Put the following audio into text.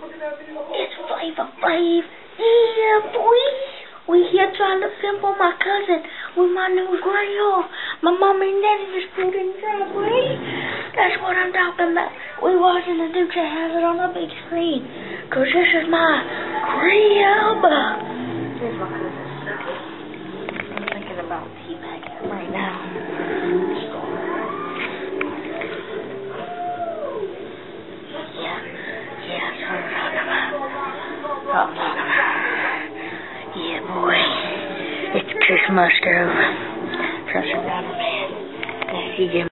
It's five oh Flavor Flav. Yeah, boy. We here trying to pimp on my cousin with my new grill. My mom and daddy just put in driveway. That's what I'm talking about. We watching the Duke that has it on the big screen. Cause this is my grill. Here's my cousin. I'm About. Yeah, boy. It's Khris Musgrove. Trust me, man. You get